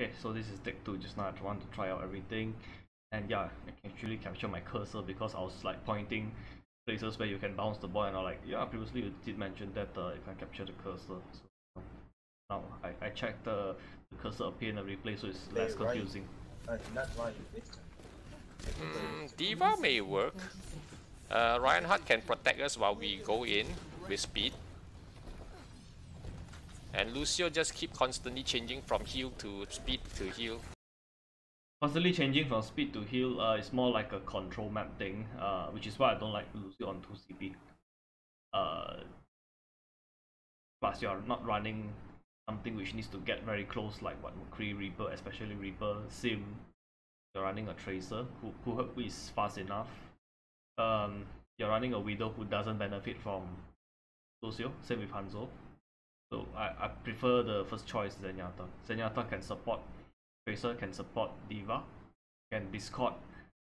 Okay, so this is take two. Just now I want to try out everything, and yeah, I can actually capture my cursor because I was like pointing places where you can bounce the ball, and I like yeah. Previously you did mention that uh, if I capture the cursor, so now I I checked the, the cursor appear in the replay, so it's less Play right. confusing. Uh, not right. Mm, Diva may work. Uh, Reinhardt can protect us while we go in with speed. And Lucio just keep constantly changing from heal to speed to heal. Constantly changing from speed to heal uh, is more like a control map thing, uh, which is why I don't like Lucio on 2CP. Uh, plus, you're not running something which needs to get very close, like what McCree, Reaper, especially Reaper, Sim. You're running a Tracer who, who is fast enough. Um, you're running a Widow who doesn't benefit from Lucio, same with Hanzo. So I, I prefer the first choice Zenyatta. Zenyatta can support Tracer, can support Diva, can discord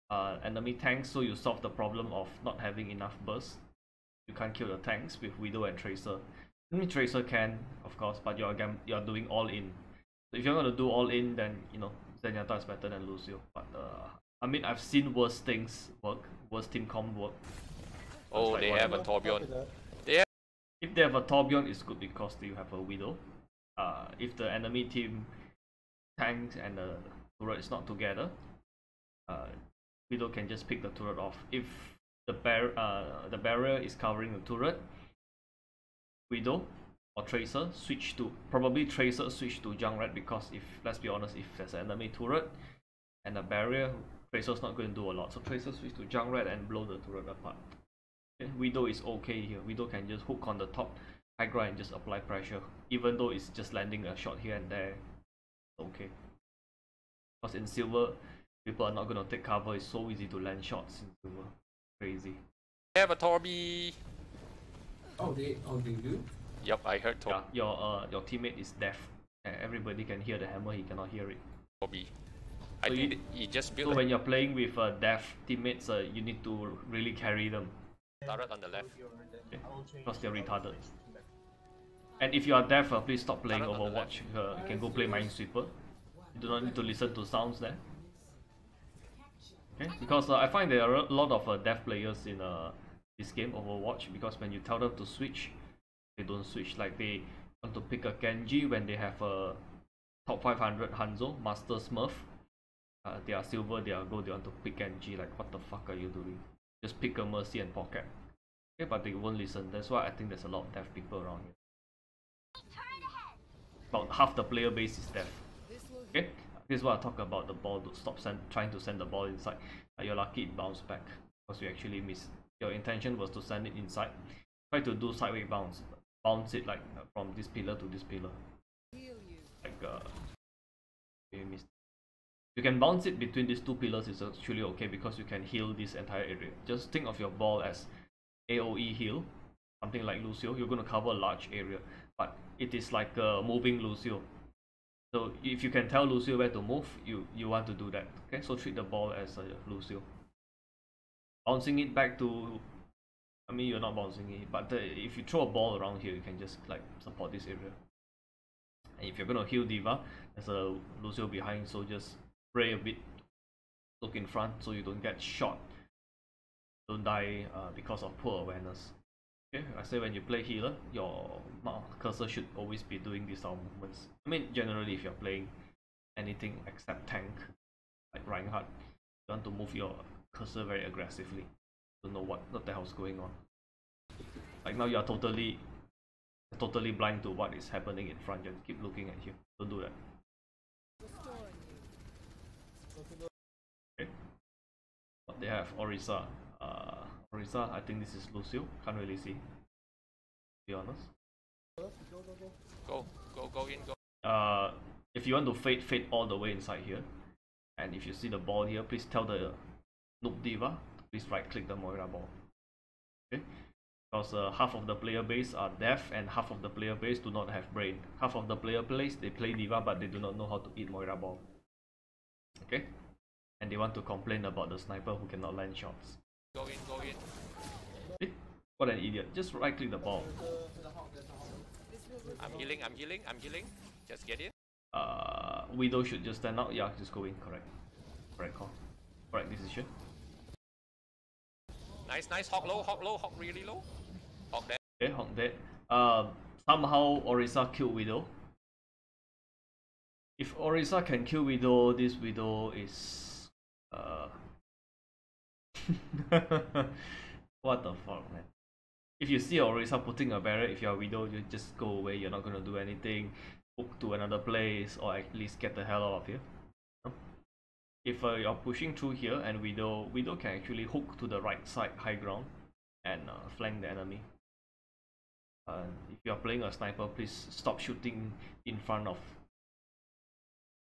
uh, enemy tanks, so you solve the problem of not having enough burst. You can't kill the tanks with Widow and Tracer. I mean Tracer can, of course, but you're again you're doing all in. So if you're gonna do all in, then you know Zenyatta is better than Lucio. But uh, I mean I've seen worse things work, worse team comp work. Oh, like they have a Torbjorn. If they have a Torbjorn, it's good because you have a Widow. Uh, if the enemy team tanks and the turret is not together, uh, Widow can just pick the turret off. If the bar uh, the barrier is covering the turret, Widow or Tracer switch to probably Tracer switch to Junkrat because if let's be honest, if there's an enemy turret and a barrier, Tracer's not going to do a lot. So Tracer switch to Junkrat and blow the turret apart. Okay, Widow is okay here. Widow can just hook on the top high ground and just apply pressure. Even though it's just landing a shot here and there. Okay. Because in silver, people are not gonna take cover. It's so easy to land shots in silver. Crazy. They have a Torby. Oh, they oh they do. Yup, I heard Yeah, your uh your teammate is deaf. Everybody can hear the hammer, he cannot hear it. Torby. I So you- think he just built So a when you're playing with uh, deaf teammates, uh, you need to really carry them. Turret on the left. Okay. Because they're retarded. And if you are deaf, uh, please stop playing Turret Overwatch. Uh, you can go play Minesweeper. You do not need to listen to sounds there. Okay, because uh, I find there are a lot of uh, deaf players in uh, this game, Overwatch, because when you tell them to switch, they don't switch. Like they want to pick a Genji when they have a top 500 Hanzo, Master Smurf. Uh, they are silver, they are gold, they want to pick Genji. Like, what the fuck are you doing? Just pick a Mercy and Pocket. Okay, but they won't listen. That's why I think there's a lot of deaf people around here. About half the player base is deaf. Okay, this is what I talk about the ball. To stop send, trying to send the ball inside. Uh, you're lucky it bounced back because you actually missed. Your intention was to send it inside. Try to do sideways bounce. Bounce it like uh, from this pillar to this pillar. Like uh, you missed. You can bounce it between these two pillars is actually okay because you can heal this entire area. Just think of your ball as AOE heal, something like Lucio. You're going to cover a large area, but it is like a moving Lucio. So if you can tell Lucio where to move, you you want to do that. Okay, so treat the ball as a Lucio. Bouncing it back to, I mean you're not bouncing it, but the, if you throw a ball around here, you can just like support this area. And if you're gonna heal Diva, there's a Lucio behind, so just spray a bit, look in front so you don't get shot, don't die uh, because of poor awareness. Okay, I say when you play healer, your cursor should always be doing these movements. I mean, generally, if you're playing anything except tank, like Reinhardt, you want to move your cursor very aggressively. Don't know what, what the hell's going on. Like now, you're totally, totally blind to what is happening in front. You keep looking at you. Don't do that. They have Orisa. Uh, Orisa, I think this is Lucio. Can't really see. To be honest. Go, go, go in, go. Uh, if you want to fade, fade all the way inside here. And if you see the ball here, please tell the Noob Diva, please right click the Moira ball. Okay? Because uh, half of the player base are deaf and half of the player base do not have brain. Half of the player base, they play Diva but they do not know how to eat Moira ball. Okay? And they want to complain about the sniper who cannot land shots. Go in, go in. Eh, What an idiot. Just right click the ball. I'm healing, I'm healing, I'm healing. Just get in. Uh, Widow should just stand out. Yeah, just go in. Correct. Correct call. Correct decision. Nice, nice. Hawk low, hawk low, hawk really low. Hawk there. Okay, Hawk dead. Uh, somehow Orisa killed Widow. If Orisa can kill Widow, this Widow is uh what the fuck man. If you see Orisa putting a barrier, if you're a Widow, you just go away, you're not gonna do anything. Hook to another place or at least get the hell out of here. If uh, you're pushing through here and Widow Widow can actually hook to the right side high ground and uh, flank the enemy. Uh, if you are playing a sniper, please stop shooting in front of.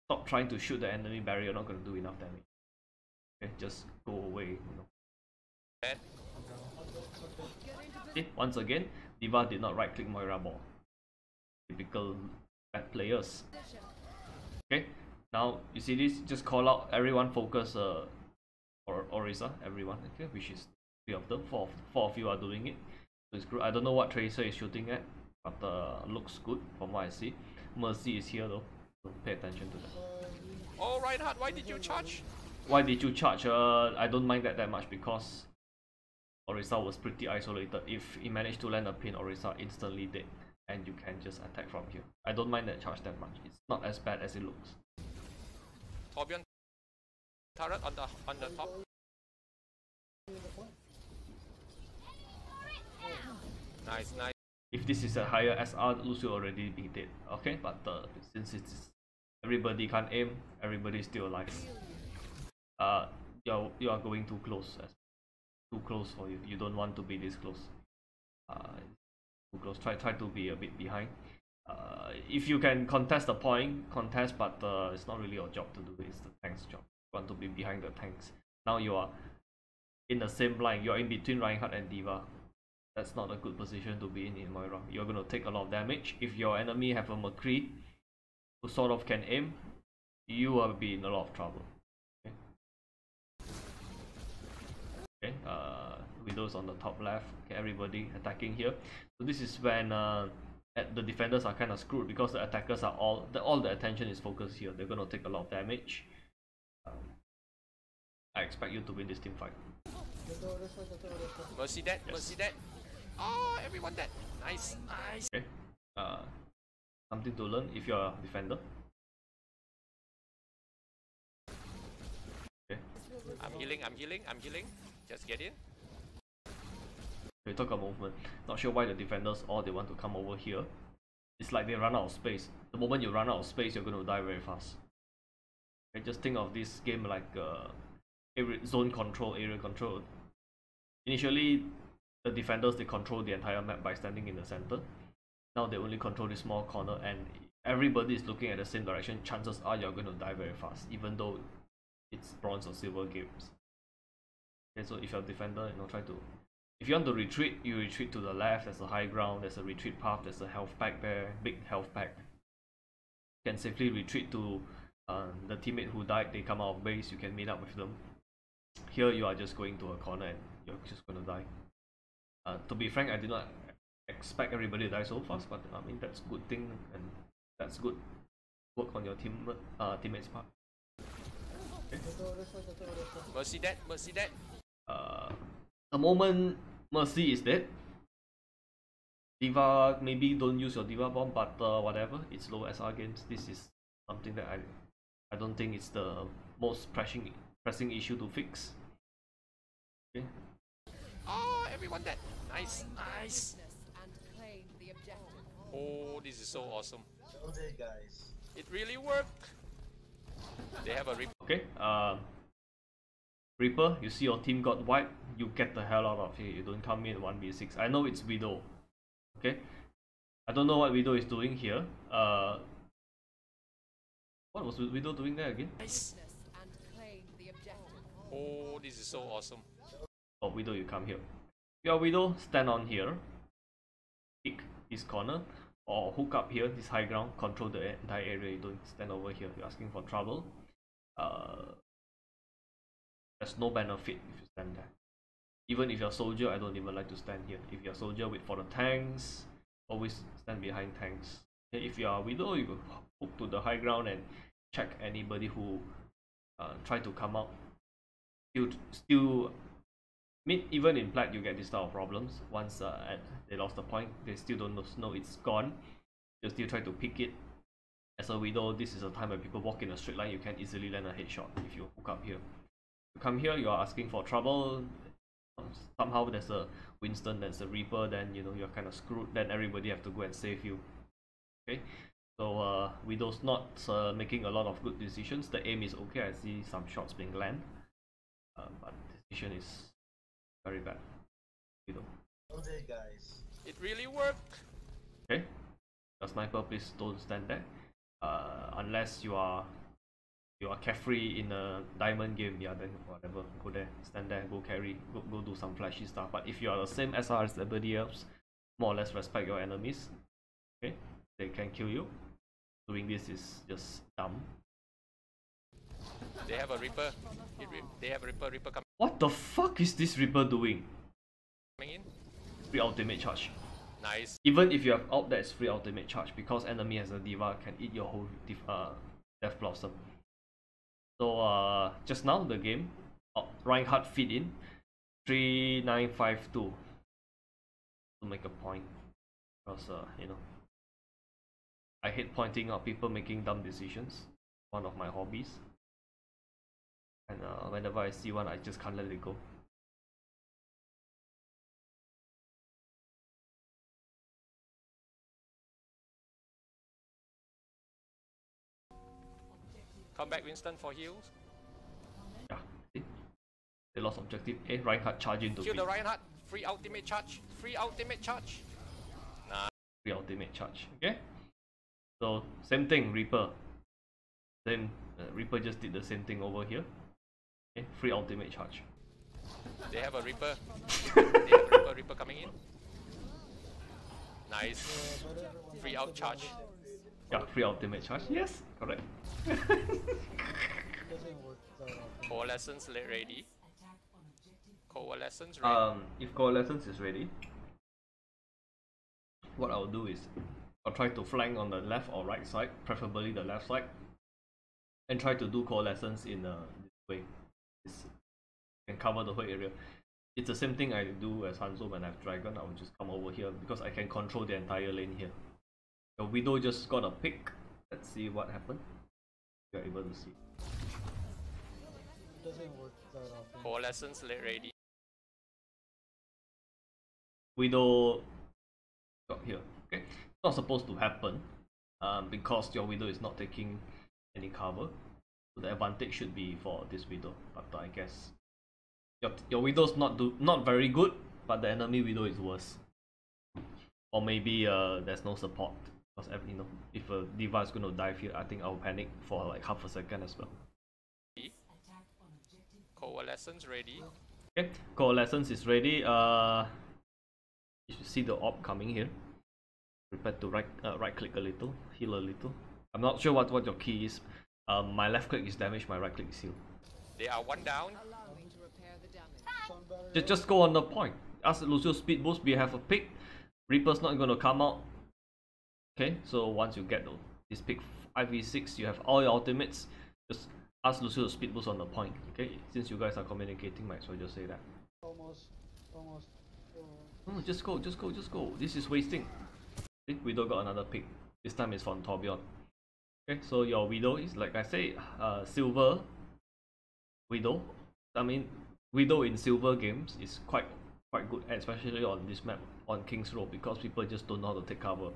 Stop trying to shoot the enemy barrier. You're not to do enough damage. Okay, just go away. You know. See, once again, Diva did not right click Moira ball. Typical bad players. Okay, now you see this, just call out everyone focus uh or Orisa, everyone, okay, which is three of them, four of, four of you are doing it. So it's good. I don't know what Tracer is shooting at, but uh, looks good from what I see. Mercy is here though, so pay attention to that. Oh, Reinhardt, why did you charge? Why did you charge? Uh, I don't mind that that much because Orisa was pretty isolated. If he managed to land a pin, Orisa instantly dead, and you can just attack from here. I don't mind that charge that much. It's not as bad as it looks. Torbjorn turret on the on the top. Nice, nice. If this is a higher SR, Lucio already be dead. Okay, but uh, since it's everybody can't aim, everybody's still alive. Uh, you're you are going too close. Too close for you. You don't want to be this close. Uh, too close. Try try to be a bit behind. Uh, if you can contest the point, contest, but uh, it's not really your job to do. It's the tank's job. You want to be behind the tanks. Now you are in the same line. You're in between Reinhardt and Diva. That's not a good position to be in in Moira. You're gonna take a lot of damage. If your enemy have a McCree who sort of can aim, you will be in a lot of trouble. Okay. Okay. Uh, Widows on the top left. Okay, everybody attacking here. So this is when uh, at the defenders are kind of screwed because the attackers are all the all the attention is focused here. They're gonna take a lot of damage. Um, I expect you to win this team fight. Mercy dead, Mercy dead. Oh, everyone dead. Nice, nice. Okay. Uh, something to learn if you're a defender. Okay. I'm healing, I'm healing, I'm healing. Just get in. We talk about movement. Not sure why the defenders all they want to come over here. It's like they run out of space. The moment you run out of space, you're going to die very fast. Okay, just think of this game like uh, area, zone control, area control. Initially, the defenders they control the entire map by standing in the center. Now they only control this small corner, and everybody is looking at the same direction. Chances are you're going to die very fast, even though it's bronze or silver games. Okay, so if you're a defender, you know, try to if you want to retreat, you retreat to the left. There's a high ground. There's a retreat path. There's a health pack there. Big health pack. You can safely retreat to uh, the teammate who died. They come out of base. You can meet up with them. Here you are just going to a corner and you're just gonna die. Uh, to be frank, I did not expect everybody to die so fast, but I mean that's a good thing and that's good work on your team uh, teammates part. Mercy dead, Mercy dead. Uh, the moment Mercy is dead, Diva maybe don't use your Diva bomb, but uh, whatever. It's low SR games. This is something that I I don't think it's the most pressing pressing issue to fix. Okay. Oh, everyone dead. Nice, nice. Oh, this is so awesome. Okay, guys. It really worked. They have a rip. Okay. Uh, Reaper, you see your team got wiped. You get the hell out of here. You don't come in 1v6. I know it's Widow. Okay. I don't know what Widow is doing here. Uh, what was Widow doing there again? Oh, this is so awesome. Oh, Widow, you come here. Your Widow, stand on here. Pick this corner. Or hook up here, this high ground. Control the entire area. You don't stand over here. You're asking for trouble. Uh, there's no benefit if you stand there. Even if you're a soldier, I don't even like to stand here. If you're a soldier, wait for the tanks. Always stand behind tanks. If you are a Widow, you hook to the high ground and check anybody who uh, try to come out. You still, mean even in plat you get this type of problems. Once uh, at, they lost the point, they still don't know, know it's gone. They still try to pick it. As a widow, this is a time when people walk in a straight line. You can easily land a headshot if you hook up here. You come here, you are asking for trouble. Um, somehow there's a Winston, there's a Reaper, then you know you're kind of screwed. Then everybody have to go and save you. Okay, so uh, Widow's not uh, making a lot of good decisions. The aim is okay. I see some shots being land, uh, but decision is very bad. Widow. Okay, guys. It really worked. Okay, the sniper, please don't stand there. Uh, unless you are you are carefree in a diamond game, yeah, then whatever, go there, stand there, go carry, go, go do some flashy stuff. But if you are the same SR as everybody else, more or less respect your enemies. Okay, they can kill you. Doing this is just dumb. They have a Reaper. They have a Reaper. Reaper What the fuck is this Reaper doing? coming in. Free ultimate charge. Nice. Even if you have out, that is free ultimate charge because enemy has a diva can eat your whole div- uh, death blossom. So uh, just now the game, uh, Reinhardt feed in, three nine five two. To make a point, because uh, you know, I hate pointing out people making dumb decisions. One of my hobbies. And uh, whenever I see one, I just can't let it go. Come back, Winston, for heals. Yeah? They lost objective A. Reinhardt charge into Kill the Reinhardt. Free ultimate charge. Free ultimate charge. Nah. free ultimate charge. Okay, so same thing, Reaper. Then uh, Reaper just did the same thing over here. Okay, free ultimate charge. They have a Reaper. they have a Reaper. Reaper coming in. Nice. Free out charge. Yeah, free ultimate charge. Yes, correct. Coalescence le- ready. Coalescence ready. um, if coalescence is ready, what I'll do is I'll try to flank on the left or right side, preferably the left side, and try to do coalescence in uh, this way. This can cover the whole area. It's the same thing I do as Hanzo when I have Dragon. I will just come over here because I can control the entire lane here. The Widow just got a pick. Let's see what happened. You're able to see. Coalescence le- ready. Widow got here. Okay, it's not supposed to happen um, because your Widow is not taking any cover. So the advantage should be for this Widow. But I guess your your Widow's not do not very good, but the enemy Widow is worse. Or maybe uh, there's no support because ev- you know if a Diva is going to dive here, I think I'll panic for like half a second as well. Coalescence ready. Okay, coalescence is ready. Uh, you should see the orb coming here. Prepare to right uh, right click a little, heal a little. I'm not sure what what your key is. Um, my left click is damage, my right click is heal. They are one down. Just just go on the point. Ask Lucio speed boost. We have a pick. Reaper's not gonna come out. Okay, so once you get the, this pick 5v6, you have all your ultimates. Just ask Lucio to speed boost on the point. Okay, since you guys are communicating, might as well just say that. Almost, almost. No, just go, just go, just go. This is wasting. See, Widow got another pick. This time it's from Torbjorn. Okay, so your Widow is like I say, uh, silver Widow. I mean, Widow in silver games is quite quite good, especially on this map on King's Row because people just don't know how to take cover.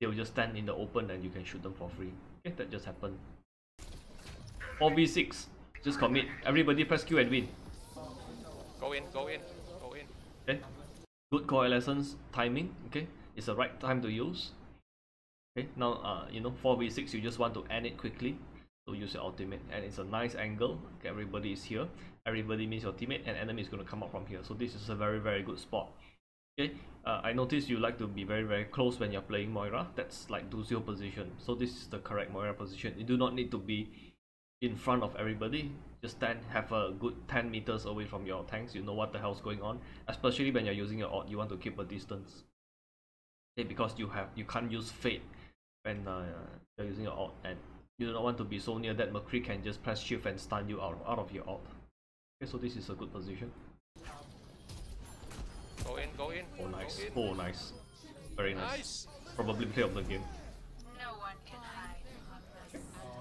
They will just stand in the open and you can shoot them for free. Okay, that just happened. 4v6. Just commit. Everybody press Q and win. Go in, go in, go in. Okay. Good coalescence timing. Okay. It's the right time to use. Okay. Now, uh, you know, 4v6, you just want to end it quickly. So use your ultimate. And it's a nice angle. Okay. Everybody is here. Everybody means your teammate and enemy is going to come up from here. So this is a very, very good spot. Okay. Uh, I noticed you like to be very, very close when you're playing Moira. That's like Lucio position. So this is the correct Moira position. You do not need to be in front of everybody just stand have a good 10 meters away from your tanks you know what the hell's going on especially when you're using your ult you want to keep a distance okay because you have you can't use fade when uh, you're using your ult and you do not want to be so near that McCree can just press shift and stun you out, out of your ult. Okay, so this is a good position. Go in, go in. Oh nice. In. Oh nice. Very nice. Nice. Probably play of the game. No one can hide.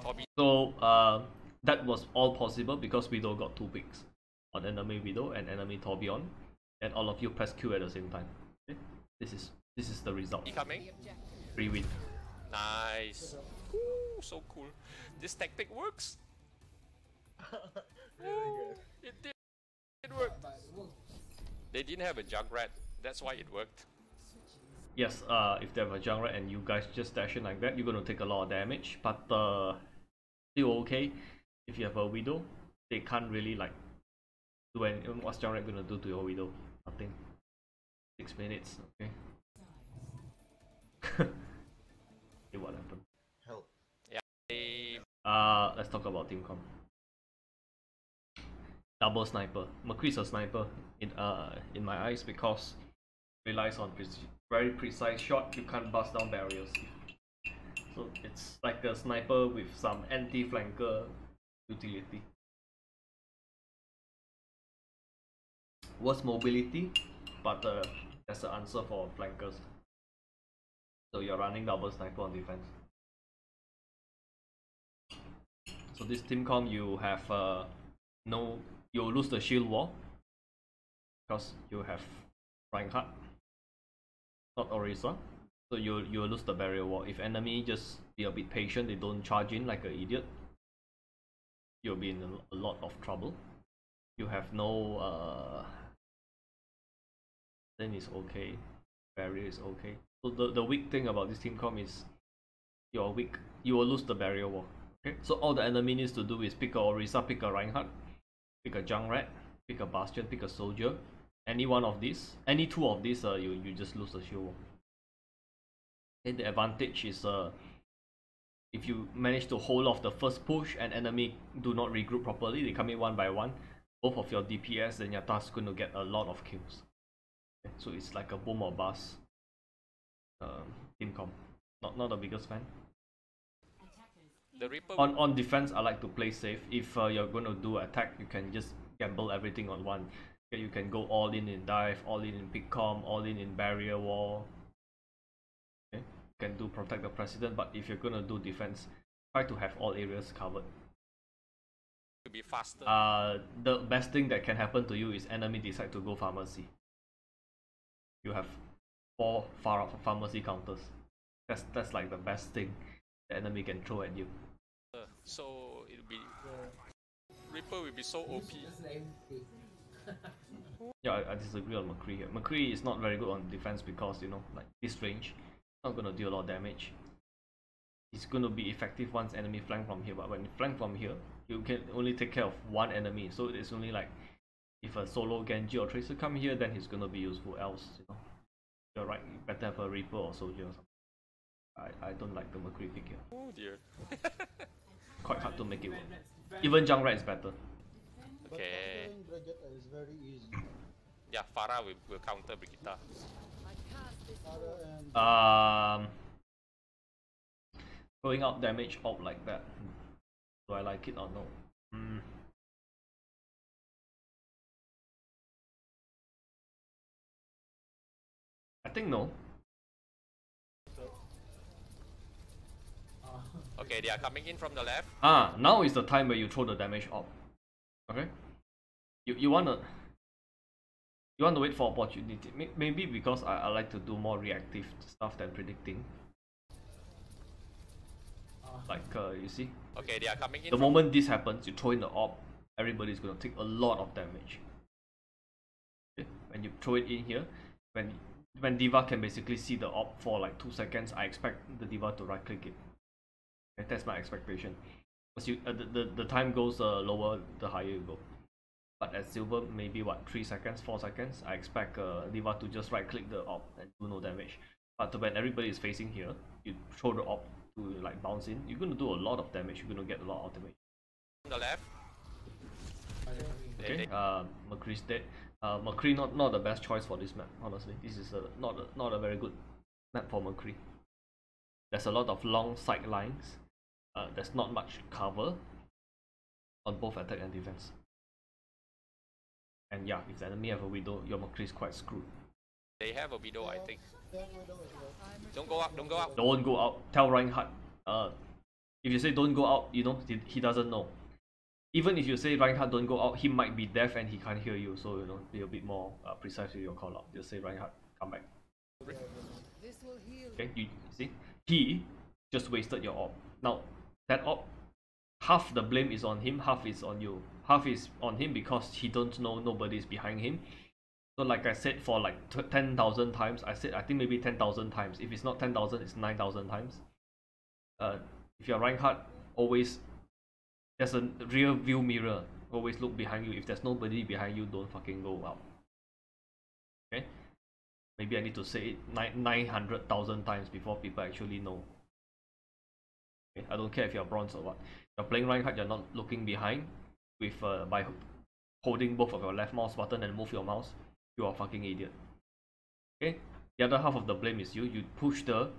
Hobby. So uh, that was all possible because Widow got two picks. On enemy Widow and enemy Torbjorn. And all of you press Q at the same time. Okay? This is this is the result. He coming. Free win. Nice. Ooh, so cool. This tactic works. Ooh, it did. It worked. They didn't have a Junkrat. That's why it worked. Yes, uh, if they have a Junkrat and you guys just dash in like that, you're gonna take a lot of damage. But uh, still okay. If you have a Widow, they can't really like do any. What's Junkrat gonna do to your Widow? Nothing. Six minutes. Okay. See what happened. Help. They Uh, let's talk about team comp. Double sniper. McCree's a sniper in uh in my eyes because relies on pre- very precise shot. You can't bust down barriers. So it's like a sniper with some anti-flanker utility. Worst mobility, but uh, that's the answer for flankers. So you're running double sniper on defense. So this team com you have uh, no you lose the shield wall because you have Reinhardt, not Orisa. So you you lose the barrier wall. If enemy just be a bit patient, they don't charge in like an idiot. You'll be in a, lot of trouble. You have no uh. Then it's okay. Barrier is okay. So the the weak thing about this team com is you're weak. You will lose the barrier wall. Okay, so all the enemy needs to do is pick a Orisa, pick a Reinhardt, pick a Junkrat, pick a Bastion, pick a Soldier. Any one of these, any two of these, uh, you, you just lose the shield the advantage is uh, if you manage to hold off the first push and enemy do not regroup properly, they come in one by one, both of your DPS and your task going to get a lot of kills. So it's like a boom or bust um, team comp. Not, not the biggest fan. On on defense i like to play safe. If uh, you're going to do attack you can just gamble everything on one. You can go all in in dive all in in pick com all in in barrier wall. Okay you can do protect the president but if you're going to do defense try to have all areas covered. to be faster. uh the best thing that can happen to you is enemy decide to go Pharmercy. You have four far Pharmercy counters. That's that's like the best thing the enemy can throw at you so it'll be Reaper will be so OP. Yeah, I, I disagree on McCree here. McCree is not very good on defense because, you know, like this range, not gonna deal a lot of damage. It's gonna be effective once enemy flank from here, but when you flank from here, you can only take care of one enemy. So it's only like if a solo Genji or Tracer come here, then he's gonna be useful. Else, you know, you're right. You better have a Reaper or Soldier or something. I, I don't like the Mercury figure. Oh dear. Quite hard to make it work. Even Junkrat is better. But Okay. is very easy. Yeah, Pharah will, will counter Brigitte. Pharah and Um, going out damage out like that. Do I like it or no? Hmm. I think no. Okay, they are coming in from the left. Ah, now is the time where you throw the damage up. Okay. You you wanna you want to wait for opportunity. Maybe because I, I like to do more reactive stuff than predicting. Like uh, you see, Okay, they are coming in the moment this happens, you throw in the op, everybody's gonna take a lot of damage. Okay? When you throw it in here, when when Diva can basically see the op for like two seconds, I expect the Diva to right click it. Okay, that's my expectation. As you uh, the, the the time goes uh, lower, the higher you go. But at silver, maybe what three seconds, four seconds, I expect uh, Diva to just right click the op and do no damage. But when everybody is facing here, you throw the op to like bounce in, you're gonna do a lot of damage. You're gonna get a lot of ultimate. On the left. Okay. Uh, McCree's dead. Uh, McCree not not the best choice for this map. Honestly, this is a not a, not a very good map for McCree. There's a lot of long sight lines, uh, there's not much cover on both attack and defense. And yeah, if the enemy have a widow, your McCree is quite screwed. They have a widow, I think. Then Widow as well. Don't go up, don't go up. Don't go out. Tell Reinhardt. Uh, if you say don't go out, you know he, he doesn't know. Even if you say Reinhardt don't go out, he might be deaf and he can't hear you. So you know, be a bit more uh, precise with your call out. Just say Reinhardt, come back. Okay, you see, he just wasted your orb. Now that op, half the blame is on him, half is on you. Half is on him because he don't know nobody is behind him. So like I said for like t- 10,000 times, I said I think maybe 10,000 times. If it's not 10,000, it's 9,000 times. Uh, if you're Reinhardt, always there's a rear view mirror. Always look behind you. If there's nobody behind you, don't fucking go out. Okay? Maybe I need to say it nine 900,000 times before people actually know. I don't care if you're bronze or what. You're playing right Reinhardt, you're not looking behind with uh, by holding both of your left mouse button and move your mouse you are fucking idiot. Okay? The other half of the blame is you. You push the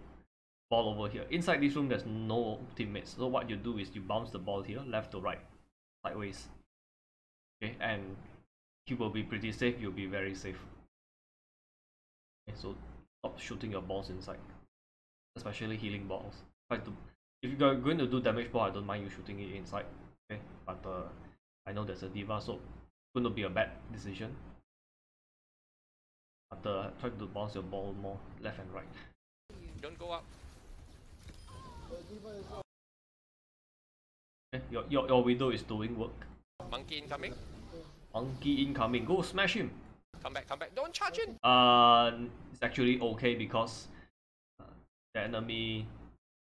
ball over here. Inside this room, there's no teammates. So what you do is you bounce the ball here, left to right, sideways. Okay, and he will be pretty safe. You'll be very safe. Okay, so stop shooting your balls inside, especially healing balls. Try to, if you're going to do damage ball, I don't mind you shooting it inside. Okay, but uh, I know there's a diva, so going to be a bad decision but uh, try to bounce your ball more left and right. Don't go up. Okay, your, your, your widow is doing work. Monkey incoming. Monkey incoming, go smash him! Come back, come back. Don't charge in. Uh, it's actually okay because uh, the enemy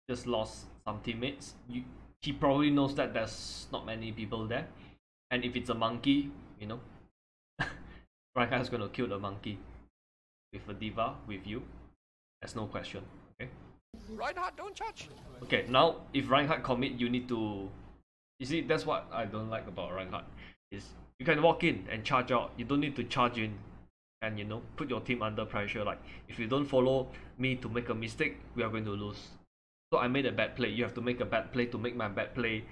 just lost some teammates. You, he probably knows that there's not many people there. And if it's a monkey, you know, Reinhardt's gonna kill the monkey with a diva with you. There's no question. Okay. Reinhardt, don't charge. Okay, now if Reinhardt commit, you need to. You see, that's what I don't like about Reinhardt. Is you can walk in and charge out. You don't need to charge in, and you know put your team under pressure. Like if you don't follow me to make a mistake, we are going to lose. So I made a bad play. You have to make a bad play to make my bad play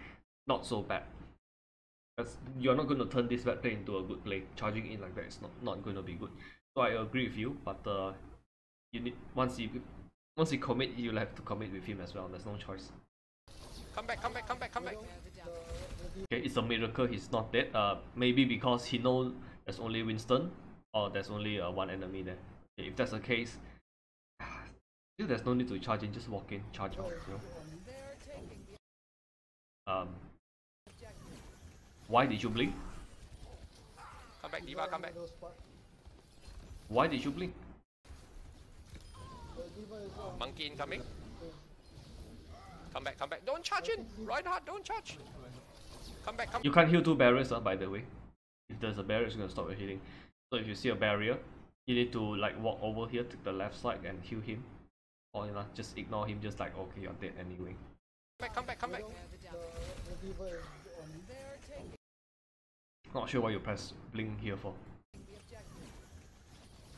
not so bad. Because you're not going to turn this bad play into a good play. Charging in like that is not, not going to be good. So I agree with you, but uh, you need once you once you commit, you'll have to commit with him as well. There's no choice. Come back, come back, come back, come back. Okay, it's a miracle he's not dead. Uh, maybe because he knows there's only Winston, or there's only uh, one enemy there. Okay, if that's the case, there's no need to charge in. Just walk in, charge out. You know. Um, why did you blink? Come back, Diva, come back. Why did you blink? Monkey incoming. Come back, come back. Don't charge in. Reinhardt, don't charge. Come back, come You can't heal two barriers, uh, by the way. If there's a barrier, it's gonna stop your healing. So if you see a barrier, you need to like walk over here to the left side and heal him. Or you know, just ignore him, just like okay, you're dead anyway. Come back, come back, come back. The, the Diva is on. Not sure why you press blink here for.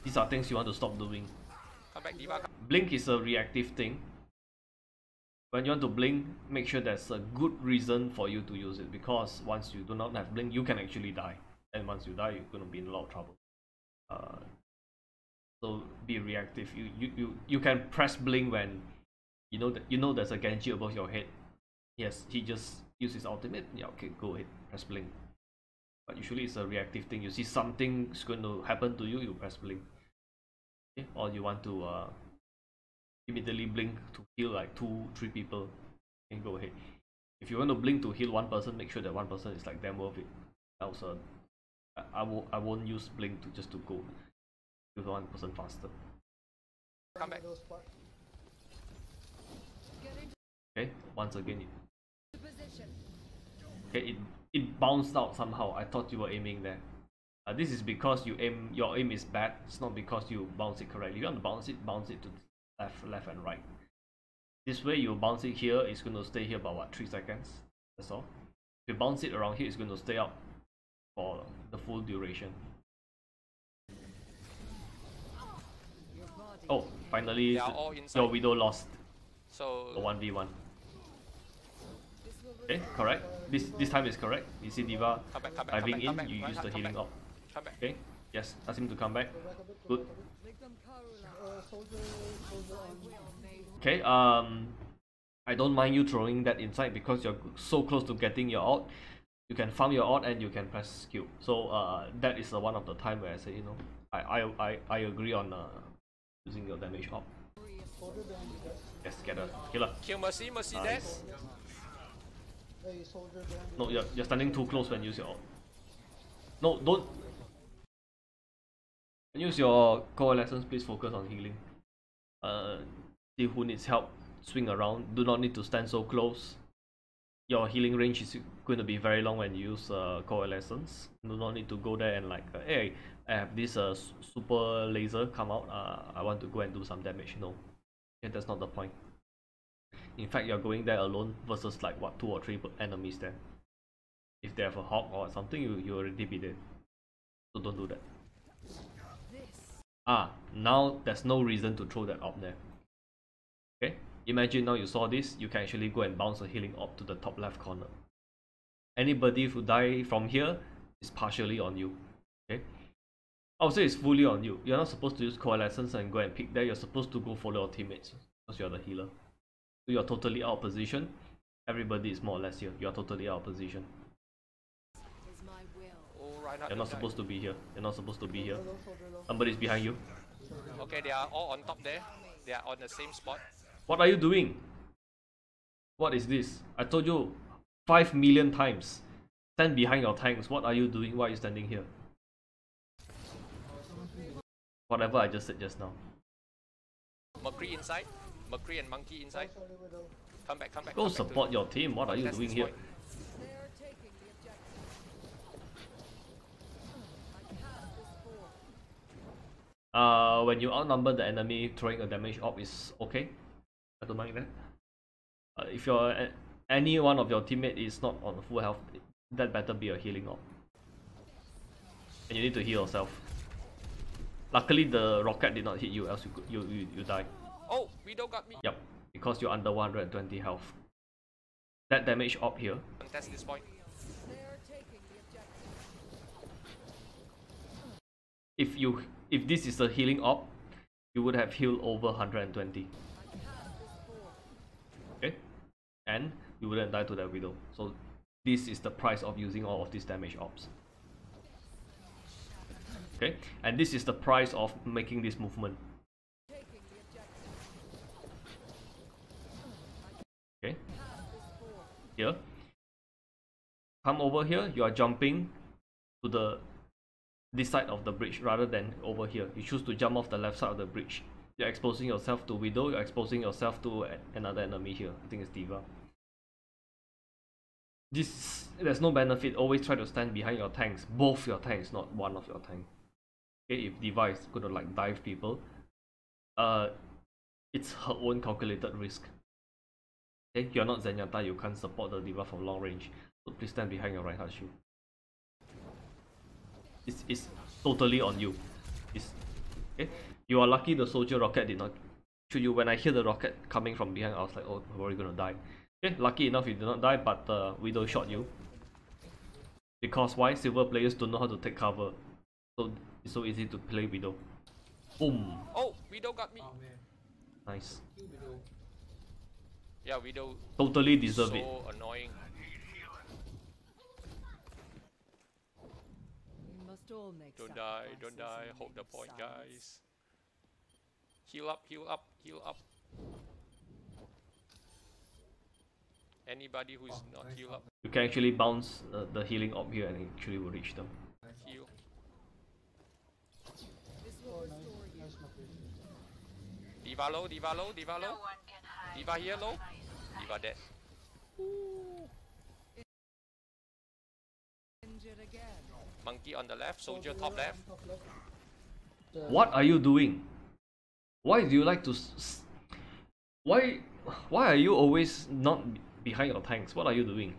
These are things you want to stop doing. Come back, Diva. Come. Blink is a reactive thing. When you want to blink, make sure there's a good reason for you to use it because once you do not have blink, you can actually die. And once you die, you're gonna be in a lot of trouble. Uh, so be reactive. You, you you you can press blink when you know that you know there's a Genji above your head. Yes, he just uses ultimate. Yeah, okay, go ahead, press blink. But usually it's a reactive thing. You see something's going to happen to you, you press blink. Okay? Or you want to uh, immediately blink to heal like two, three people, then go ahead. If you want to blink to heal one person, make sure that one person is like damn worth it. Else, uh, I, I, won't, I won't use blink to just to go with one person faster. Come back. Okay, once again, it, okay, it it bounced out somehow. I thought you were aiming there. Uh, this is because you aim your aim is bad. It's not because you bounce it correctly. If you want to bounce it, bounce it to left, left, and right. This way, you bounce it here. It's going to stay here about what three seconds. That's all. If you bounce it around here, it's going to stay up for the full duration. Oh, finally, They are all inside. your widow lost So a one v one. Okay, correct. This this time is correct. You see Diva Come back, come back, come diving back, in, you use the healing up. Okay, yes, ask him to come back. Go back a bit. go Good. back a bit. Soldier, soldier on. Okay, um, I don't mind you throwing that inside because you're so close to getting your out. You can farm your out and you can press Q. So uh, that is uh, one of the time where I say, you know, I I I, I agree on uh, using your damage up. Soldier behind you guys. Yes, get a killer. Kill Mercy, Mercy dead. Nice. Hey, soldier behind you. No, you're, you're standing too close when you use your ult. No, don't. Use your coalescence, please focus on healing. Uh, see who needs help, swing around. Do not need to stand so close. Your healing range is going to be very long when you use uh, coalescence. Do not need to go there and like, uh, hey, I have this uh, super laser come out. Uh, I want to go and do some damage. No, okay, that's not the point. In fact, you're going there alone versus like what two or three enemies there. If they have a hawk or something, you you already be dead. So don't do that. Ah, now there's no reason to throw that up there. Okay, imagine now you saw this, you can actually go and bounce a healing orb to the top left corner. Anybody who die from here is partially on you. Okay, I would say it's fully on you. You're not supposed to use coalescence and go and pick there. You're supposed to go follow your teammates because you're the healer. So you're totally out of position. Everybody is more or less here. You're totally out of position. You're not supposed to be here. You're not supposed to be here. Somebody's behind you. Okay, they are all on top there. They are on the same spot. What are you doing? What is this? I told you five million times. Stand behind your tanks. What are you doing? Why are you standing here? Whatever I just said just now. McCree inside. McCree and Monkey inside. Come back, come back. Go come back support your team. What are you doing here? Uh, when you outnumber the enemy, throwing a damage orb is okay. I don't mind that. Uh, if your a- any one of your teammate is not on full health, that better be a healing orb. And you need to heal yourself. Luckily, the rocket did not hit you, else you could, you, you you die. Oh, Widow got me. Yep, because you're under 120 health. That damage orb here, Contest this point. if you if this is a healing orb, you would have healed over 120. Okay, and you wouldn't die to that widow. So this is the price of using all of these damage ops. Okay, and this is the price of making this movement. Okay, here, come over here. You are jumping to the this side of the bridge rather than over here. You choose to jump off the left side of the bridge. You're exposing yourself to Widow, you're exposing yourself to another enemy here. I think it's Diva. This there's no benefit. Always try to stand behind your tanks. Both your tanks, not one of your tanks. Okay, if Diva is gonna like dive people, uh it's her own calculated risk. Okay, you're not Zenyatta, you can't support the Diva from long range. So please stand behind your right shield. It's, it's totally on you. It's, okay? You are lucky the soldier rocket did not shoot you. When I hear the rocket coming from behind, I was like, oh, we're gonna die. Okay, lucky enough you did not die, but uh, Widow shot you. Because why? Silver players don't know how to take cover. So it's so easy to play Widow. Boom! Oh, Widow got me. Oh man, Nice. kill Widow. Yeah, Widow. Totally deserve so it. annoying. We must all make Don't die, don't die. Hold the point, silence. guys. Heal up, heal up, heal up. Anybody who's Oh, not nice heal up, You can actually bounce uh, the healing up here and it actually will reach them. heal. This will nice, restore you. nice McCree. Diva low, Diva low, Diva low. one can hide. Diva here low. from my sight. Diva dead. Monkey on the left, soldier Soldier top left. on top left. The- What are you doing? Why do you like to? Why? Why are you always not behind your tanks? What are you doing?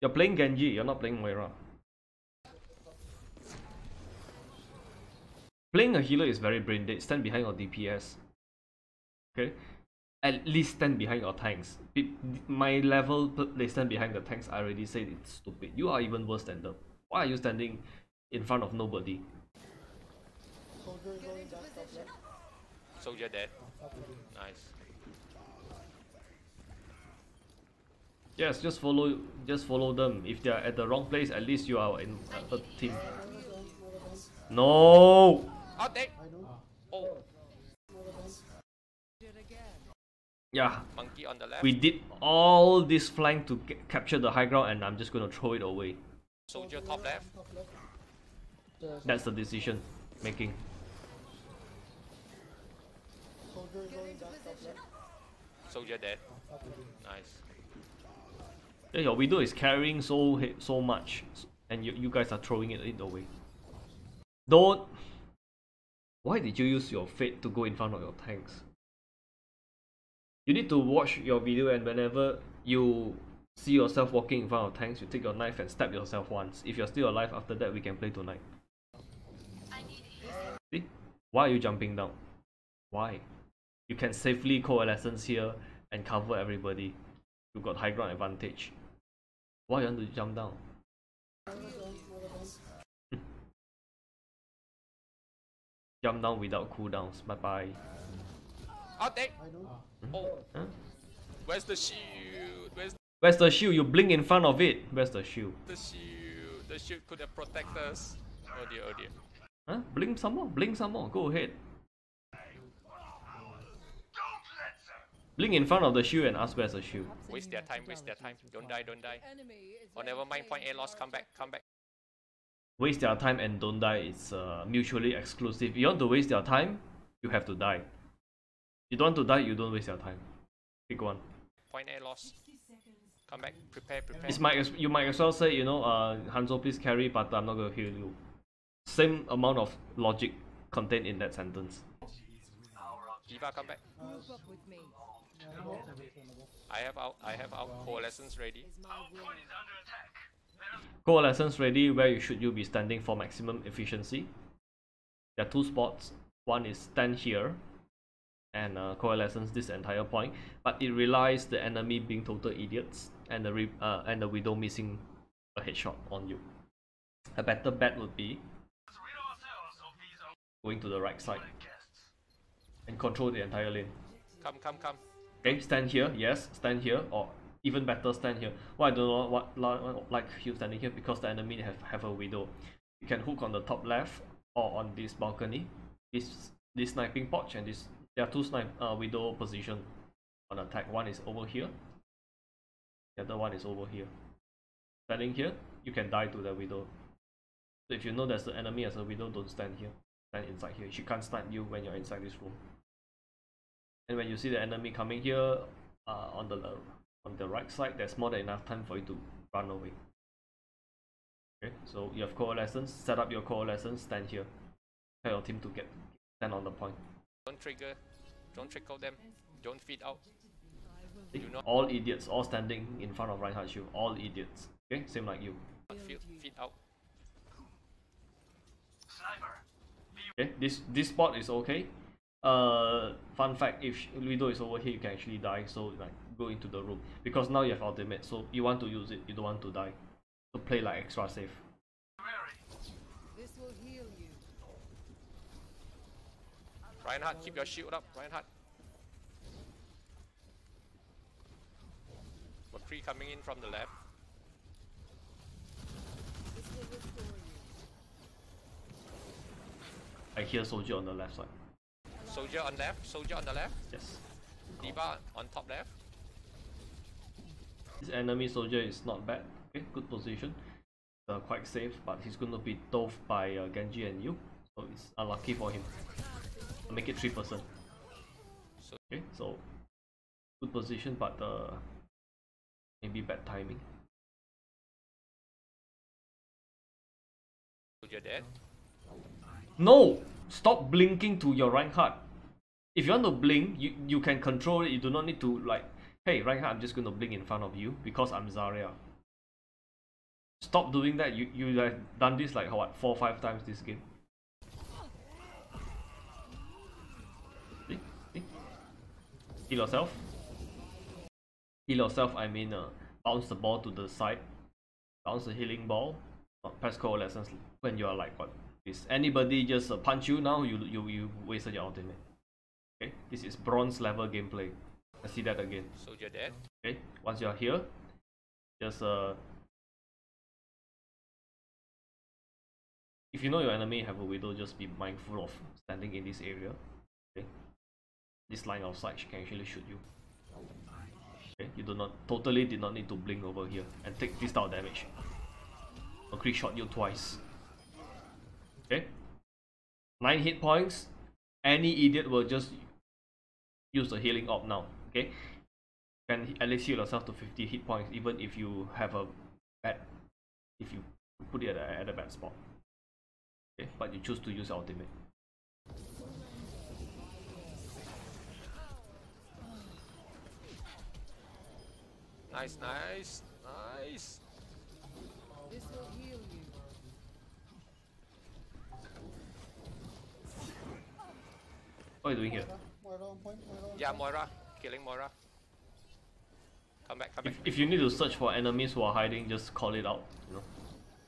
You're playing Genji. You're not playing Moira. Playing a healer is very brain dead. Stand behind your DPS. Okay. at least stand behind your tanks. My level, they stand behind the tanks. I already said it's stupid. You are even worse than them. Why are you standing in front of nobody? Soldier going back top left. Soldier dead. Nice. Yes, just follow, just follow them. If they are at the wrong place, at least you are in a, team. No. Out there! Oh. Yeah, monkey on the left. we did all this flank to ca- capture the high ground, and I'm just gonna throw it away. Soldier top left. Top left. The That's the decision making. Soldier going back top left. Soldier dead. Nice. Yeah, your widow is carrying so so much, and you you guys are throwing it, it away. Don't. Why did you use your fade to go in front of your tanks? You need to watch your video, and whenever you see yourself walking in front of tanks, you take your knife and stab yourself once. If you're still alive after that, we can play tonight. I need See? Why are you jumping down? Why? You can safely coalescence here and cover everybody. You've got high ground advantage. Why you want to jump down? jump down without cooldowns. Bye bye. Out there! Oh, Huh? where's the shield? Where's Where's the shield? You blink in front of it. Where's the shield? the shield? The shield could have protected us. Oh dear, oh dear. Huh? Blink some more. Blink some more. Go ahead. Blink in front of the shield and ask where's the shield. Waste their time, waste their time. Don't die, don't die. Enemy is Oh, never mind. Point A lost. Come back, come back. waste their time and don't die it's uh, mutually exclusive. You want to waste your time, you have to die. You don't want to die, you don't waste your time. Pick one. Point A lost. Come back. Prepare, prepare. It's might you might as well say, you know, uh, Hanzo please carry, but I'm not gonna heal you. Same amount of logic contained in that sentence. Diva, come back. Move up with me. I have out. I have out. Coalescence ready. Is my will. Coalescence ready, where you should you be standing for maximum efficiency? There are two spots. One is stand here, and uh, coalescence this entire point. But it relies the enemy being total idiots and the re- uh, and the widow missing a headshot on you. A better bet would be going to the right side and control the entire lane. Come, come, come. Okay, stand here. Yes, stand here, or even better, stand here. Why I don't know what like you standing here because the enemy have have a widow. You can hook on the top left or on this balcony. This this sniping porch and this there are two snipe uh, widow position on attack. One is over here. The other one is over here. Standing here, you can die to the widow. So if you know there's the enemy as a widow, don't stand here. Stand inside here. She can't snipe you when you're inside this room. And when you see the enemy coming here uh, on the on the right side, there's more than enough time for you to run away. Okay, so you have coalescence. Set up your coalescence. Stand here. Tell your team to get stand on the point. Don't trigger. Don't trickle them. Don't feed out. See? Not- All idiots, all standing in front of Reinhardt shield. All idiots. Okay, same like you. Feed, feed out. Okay, this this spot is okay. Uh, fun fact: if Widow is over here, you can actually die. So like, go into the room because now you have ultimate. So you want to use it. You don't want to die. So play like extra safe. This will heal you. Reinhardt, keep your shield up. Reinhardt. McCree coming in from the left. This will restore you. I hear soldier on the left side. Soldier on left. Soldier on the left. Yes. Diva on top left. This enemy soldier is not bad. Okay, good position. Uh, quite safe, but he's going to be dove by uh, Genji and you. So it's unlucky for him. I'll make it 3%. So- Okay, so good position, but uh, maybe bad timing. Soldier dead. No! Stop blinking to your Reinhardt. If you want to blink, you, you can control it. You do not need to like, hey Reinhardt, I'm just going to blink in front of you because I'm Zarya. Stop doing that. You you have done this like what four five times this game. See? See? Heal yourself. Heal yourself, I mean uh, bounce the ball to the side. Bounce the healing ball. Uh, press coalescence when you are like what? Is anybody just uh, punch you now? You you you wasted your ultimate. Okay, this is bronze level gameplay. Let's see that again. Soldier dead. Okay, once you are here, just uh, if you know your enemy have a widow, just be mindful of standing in this area. Okay, this line of sight she can actually shoot you. Okay, you do not totally did not need to blink over here and take this type of damage. A crit shot you twice. Okay, nine hit points. Any idiot will just use the healing up now. Okay, can at least heal yourself to 50 hit points even if you have a bad if you put it at a, at a bad spot okay but you choose to use ultimate Nice, nice, nice. This will heal you. What are you doing here Moira on point, Moira on Yeah, point. Moira. Killing Moira. Come back, come back. if, if you need to search for enemies who are hiding just call it out you know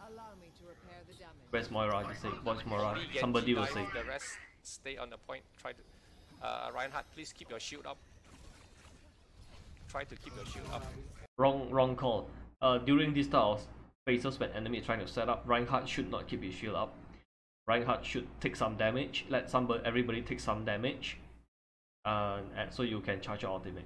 Allow me to repair the damage. where's Moira just say watch Moira Only somebody will say The rest stay on the point. Try to. Uh, Reinhardt, please keep your shield up. Try to keep your shield up. wrong wrong call uh, during this type of phases when enemy is trying to set up Reinhardt should not keep his shield up Reinhardt should take some damage. Let somebody everybody take some damage. Uh, and so you can charge your ultimate.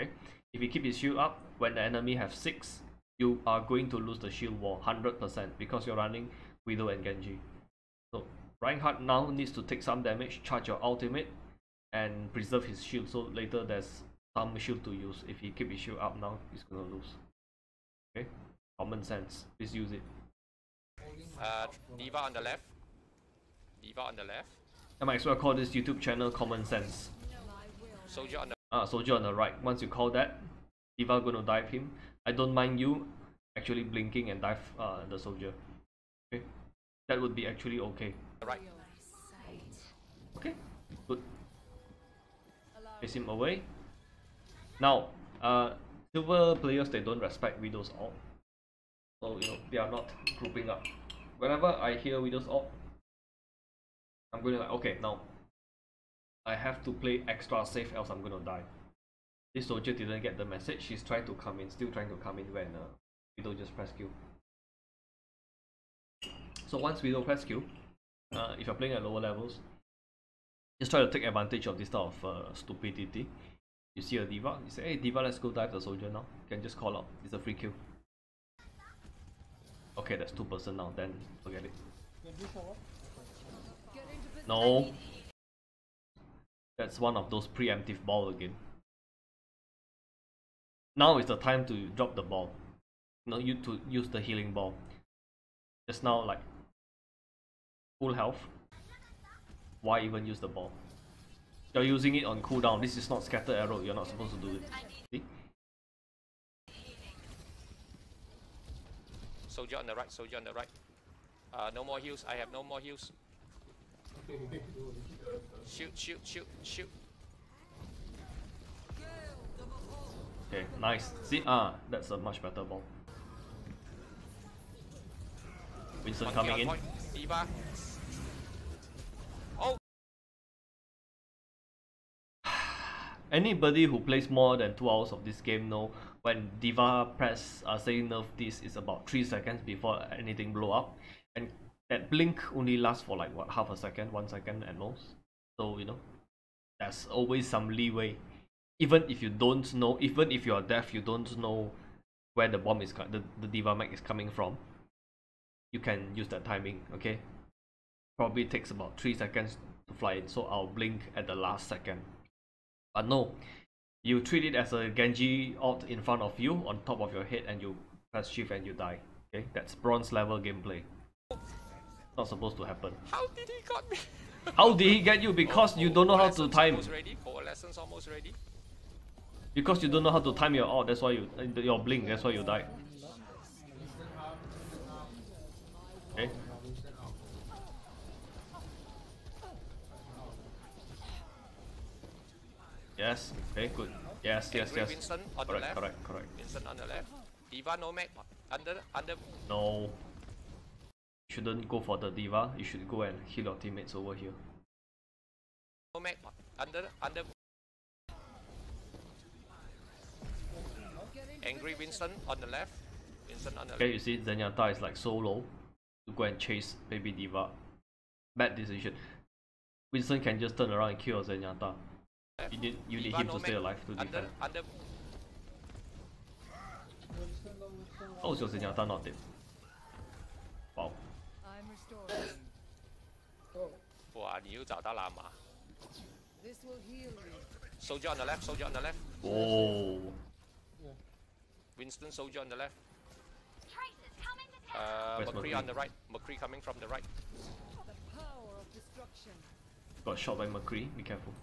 Okay? If you keep his shield up when the enemy have 6 you are going to lose the shield wall 100% because you're running Widow and Genji. So Reinhardt now needs to take some damage charge your ultimate and preserve his shield. So later there's some shield to use. If he keep his shield up now he's gonna lose. Okay? Common sense. Please use it Uh, Diva on the left. Diva on the left. I might as well call this YouTube channel common sense Soldier on the Ah, soldier on the right. Once you call that, Diva gonna dive him. I don't mind you actually blinking and dive uh, the soldier. Okay, that would be actually okay. right. Okay, good. Face him away. Now, uh, silver players they don't respect Widow's ult, so you know they are not grouping up. Whenever I hear Widow's ult, I'm going to like okay now. I have to play extra safe, else I'm gonna die. This soldier didn't get the message. She's trying to come in, still trying to come in when uh, Widow just press Q. So once Widow press Q, uh, if you're playing at lower levels, just try to take advantage of this type of uh, stupidity. You see a diva, you say, "Hey diva, let's go dive the soldier now." You can just call out. It's a free kill. Okay, that's two person now. Then forget it. Genji for what? Get into position. No, that's one of those preemptive ball again. Now is the time to drop the ball. No, you to use the healing ball. Just now, like full health. Why even use the ball? You're using it on cooldown. This is not scatter arrow. You're not supposed to do it. See? Soldier on the right. Soldier on the right. Uh, no more heals. I have no more heals. Shoot, shoot, shoot, shoot. Okay, nice. See, ah, that's a much better ball. Winston coming in. Diva. Anybody who plays more than 2 hours of this game know when Diva press uh, say nerf this is about 3 seconds before anything blow up and that blink only lasts for like what half a second, 1 second at most. So you know there's always some leeway. Even if you don't know, even if you are deaf, you don't know where the bomb is the, the Diva Mag is coming from. You can use that timing, okay? Probably takes about 3 seconds to fly in, so I'll blink at the last second. But no, you treat it as a Genji ult in front of you on top of your head and you press shift and you die. Okay, that's bronze level gameplay. Not supposed to happen. how did he got me? How did he get you? Because you don't know how to time. Almost ready. Coalescence almost ready. Because you don't know how to time your ult. That's why you your blink. That's why you die. Okay. Yes. Okay. Good. Yes. Yes. Yes. Winston on the Correct. left. Correct. Correct. Winston on the left. Diva no mag under under No. You shouldn't go for the diva. You should go and heal your teammates over here. no mag under under. Angry Winston on the left. Winston on the Okay, left. you see, Zenyatta is like so low to go and chase baby diva. Bad decision. Winston can just turn around and kill Zenyatta. You need you need Diva him no to stay mag alive to Under defend. under. How is your Zenyatta not dead? Wow. I'm restoring. Oh, 哇！你要找到喇嘛 This will heal you. Soldier on the left. Soldier on the left. Oh. Winston soldier on the left. Trace is coming to town. Uh, Where's McCree McCree? on the right. McCree coming from the right. The power of destruction. Got shot by McCree. Be careful.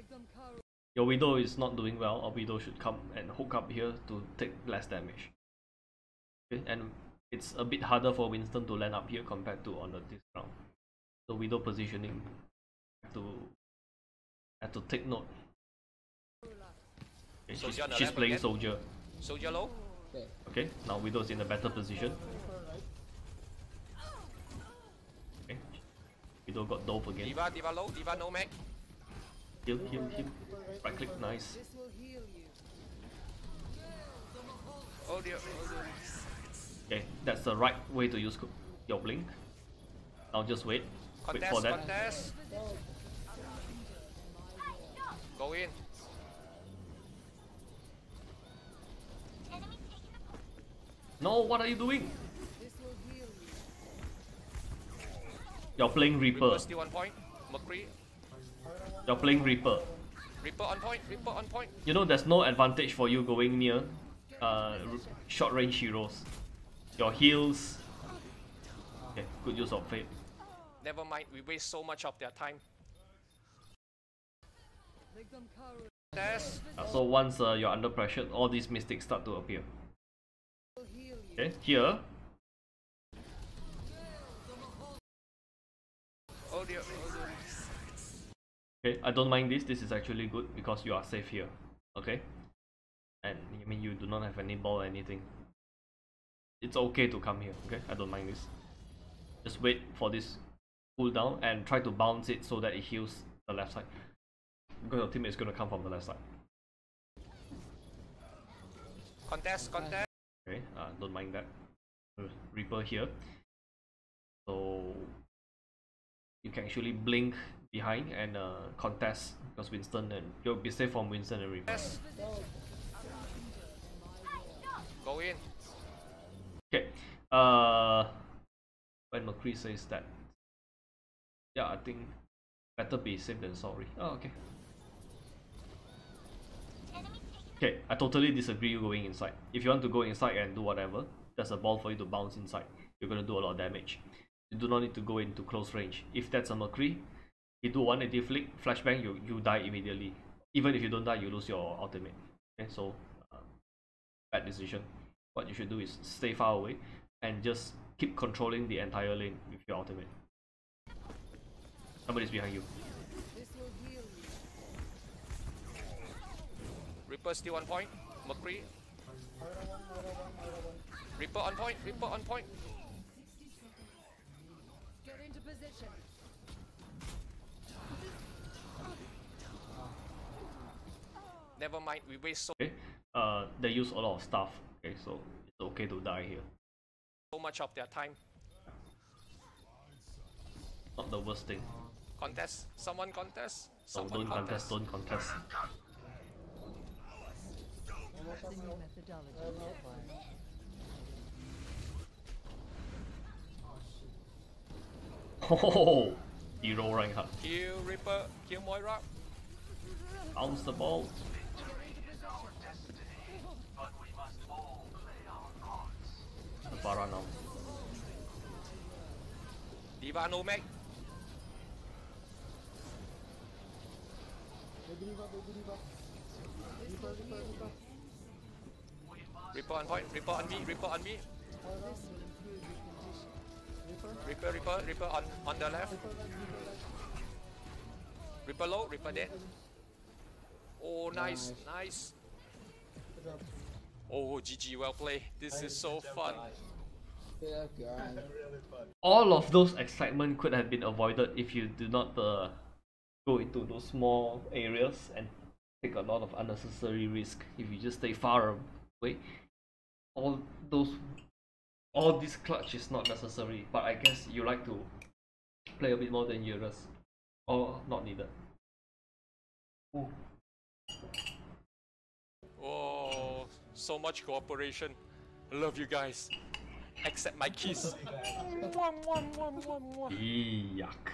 Ligdam Karu. Your Widow is not doing well. Our Widow should come and hook up here to take less damage. Okay, and it's a bit harder for Winston to land up here compared to on the this ground. So Widow positioning have to have to take note. Okay, she's, Soldier on the she's playing again. soldier. Soldier low. okay. Okay, now Widow's in a better position. Reaper. Okay. Widow got dope again. Diva Diva low. Diva no mag. Heal, heal, heal. Right click, nice. This will heal you. Oh dear. Oh dear. Okay, that's the right way to use your blink. Now just wait. Wait for that. Contest. Go in. Enemy taking the point. No, what are you doing? This will heal you. You're playing Reaper. Reaper still on point. McCree. You're playing Reaper. Reaper on point. Reaper on point. You know there's no advantage for you going near uh, short range heroes. Your heals. Okay, good use of fade. Never mind. We waste so much of their time. Uh, so once uh, you're under pressure, all these mystics start to appear. will heal you. Okay, here. Oh dear. Oh dear. Okay, I don't mind this. This is actually good because you are safe here. Okay, and I mean you do not have any ball or anything. It's okay to come here. Okay, I don't mind this. Just wait for this cooldown and try to bounce it so that it heals the left side. Because your teammate is gonna come from the left side. Contest. Contest. Okay, uh, don't mind that. Uh, Reaper here. So you can actually blink behind and uh, contest because Winston and you'll be safe from Winston and Reaper. Go in. Okay. Uh, when McCree says that, yeah, I think better be safe than sorry. Oh, okay. Okay, I totally disagree you going inside. If you want to go inside and do whatever, there's a ball for you to bounce inside. You're gonna do a lot of damage. You do not need to go into close range. If that's a McCree, you do 180 flick, flashbang, you, you die immediately. Even if you don't die, you lose your ultimate. Okay, so uh, bad decision. What you should do is stay far away and just keep controlling the entire lane with your ultimate. Somebody's behind you. This will you. Reaper still on point. McCree. Moira one, one, Moira. Reaper on point. Reaper on point. Get into position. Never mind. We waste so, Okay, uh, they use a lot of stuff. Okay, so it's okay to die here. so much of their time. Not the worst thing. Contest. Someone contest. So Someone don't contest, don't contest. The new methodology. No, fine. Oh, hero rank hard. Kill Reaper. Kill Moira. Bounce the ball. Pharah now. Diva no Diva. Reaper, on point. Reaper on me. Reaper on me. Reaper. Reaper. Reaper. On on the left. Reaper low. Reaper dead. Oh, nice, nice. Job. Oh, GG, well played. This is so fun. Yeah, guys. really fun. all of those excitement could have been avoided if you do not uh, go into those small areas and take a lot of unnecessary risk. If you just stay far away, all those, all this clutch is not necessary. But I guess you like to play a bit more than dangerous, or not needed. Ooh. Oh, so much cooperation. Love you guys. Accept my kiss. Mwah, mwah, mwah, mwah, mwah. Yuck.